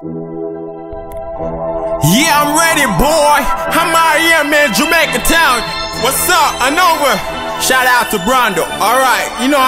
Yeah, I'm ready, boy. I'm out here, man, Jamaica town. What's up? Anova. Shout out to Brondo. All right, you know. I'm